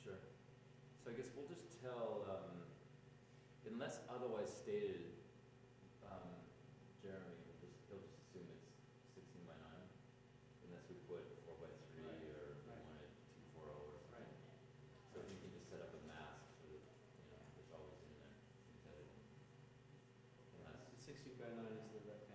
Sure. So I guess we'll just tell, um, unless otherwise stated, um, Jeremy, will just, he'll just assume it's 16 by 9, unless we put 4 by 3 right. or we wanted 240 or something. Right. So you can just set up a mask so that, you know, it's always in there. Embedded. Unless 16 by 9 is the record.